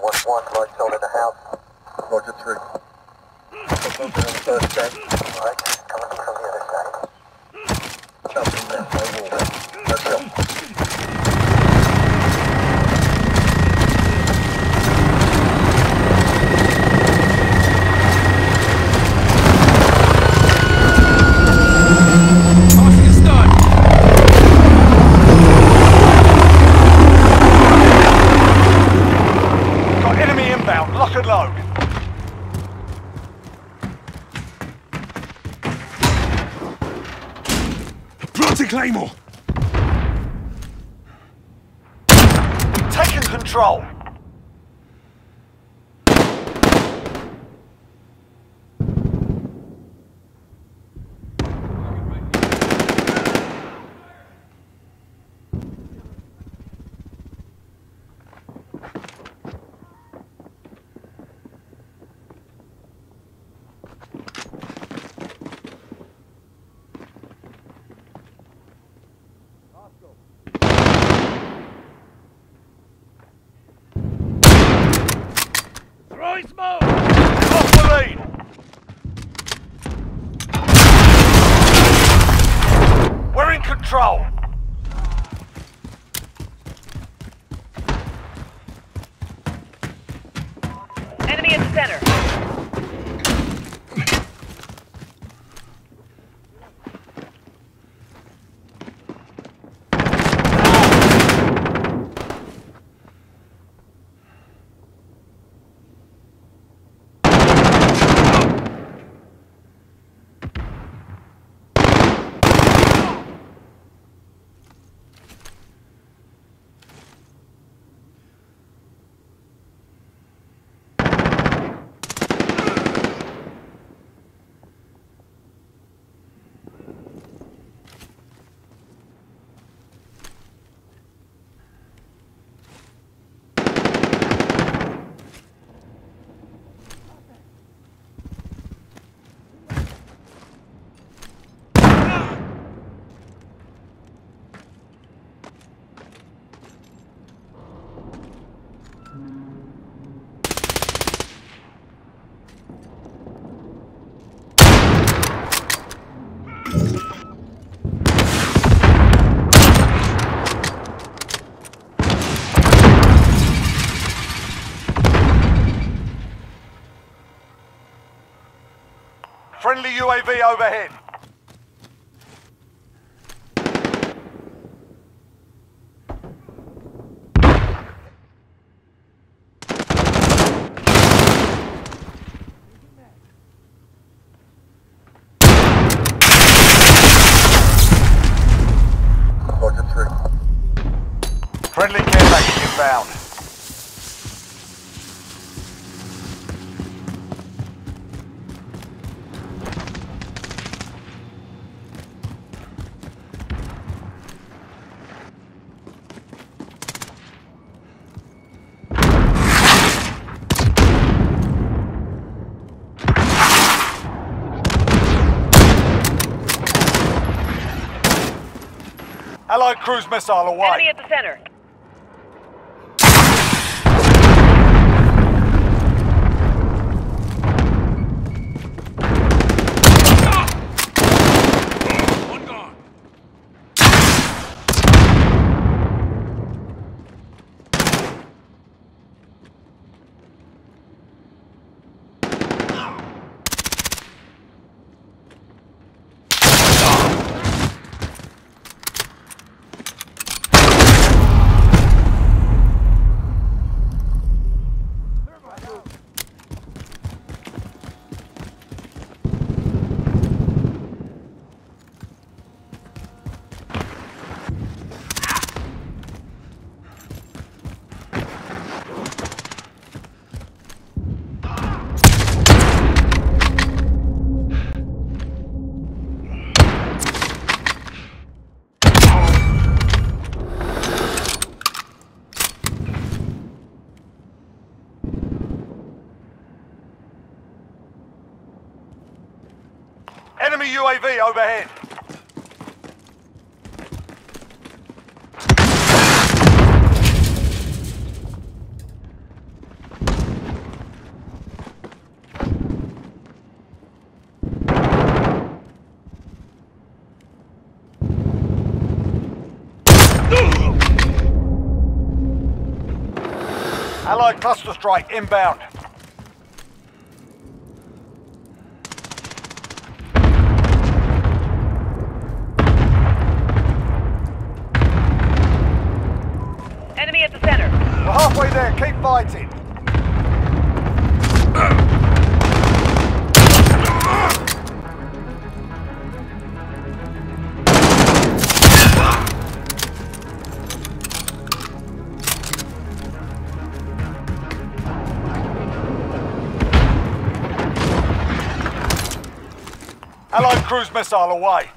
One light sold in the house. Roger three. Open on the first deck. Right, Claymore. Taking control. Throwing smoke. Lost the lead. We're in control. Enemy in the center. Friendly UAV overhead. Roger three. Friendly care package inbound. Allied cruise missile away. Enemy at the center. Enemy UAV overhead. Allied cluster strike inbound. Halfway there. Keep fighting. Allied cruise missile away.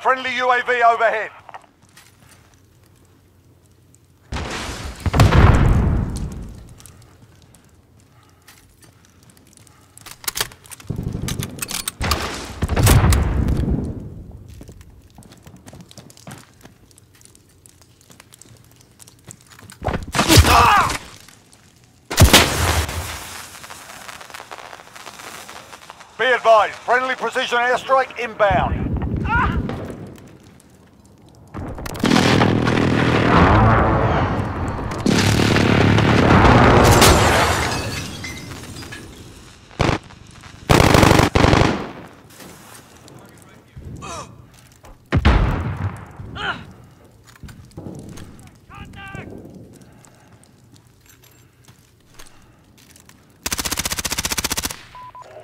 Friendly UAV overhead. Be advised, friendly precision airstrike inbound.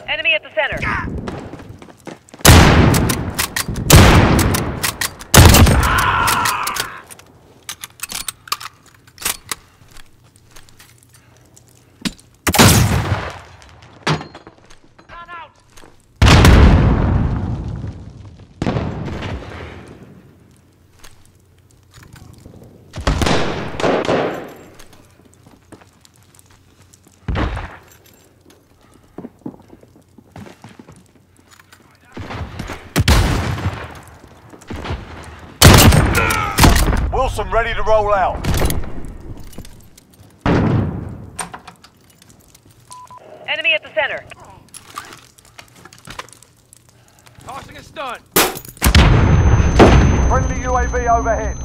Enemy at the center. Wilson ready to roll out. Enemy at the center. Tossing a stun. Friendly UAV overhead.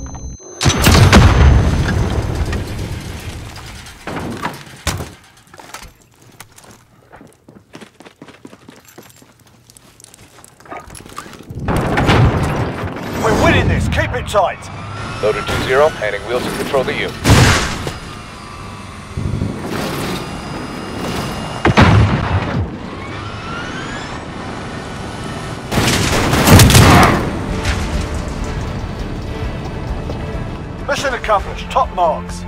We're winning this. Keep it tight. Loader 2-0, handing wheels to control to you. Mission accomplished. Top marks.